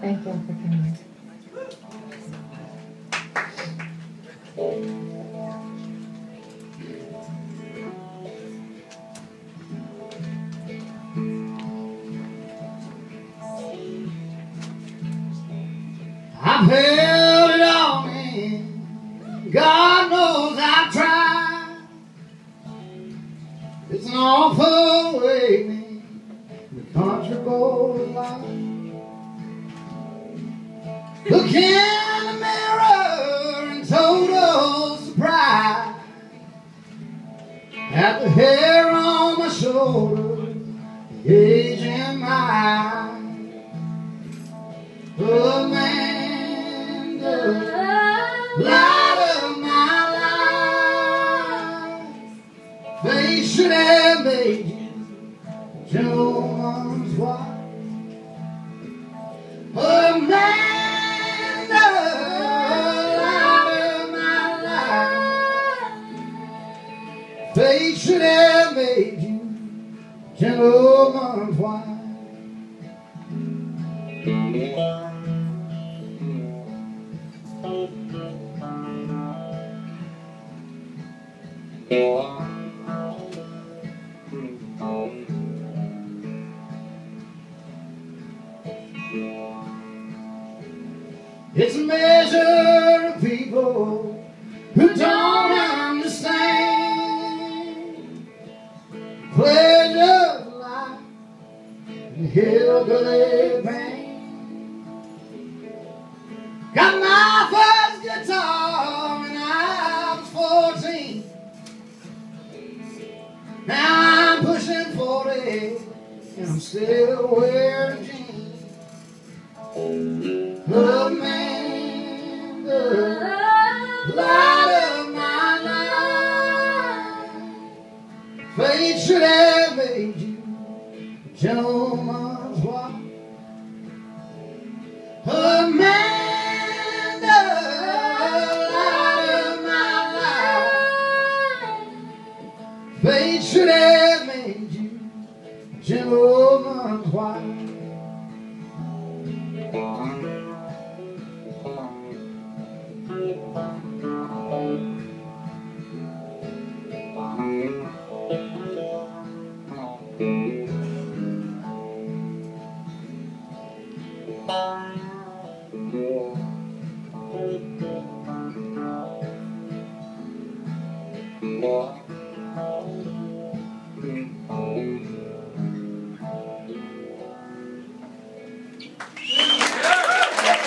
Thank you for coming. I've held it all in. God knows I've tried. It's an awful way, the country boy life. Look in the mirror in total surprise at the hair on my shoulder, the age in my eye. Amanda, light of my life. They should have made you gentleman's wife. They should have made you gentleman's wife. It's a measure of people who don't pleasure life hillbilly band. Got my first guitar when I was 14. Now I'm pushing 40 and I'm still wearing jeans. Amanda, gentleman's wife. My life. Fate should have made you a gentleman's wife. Yeah.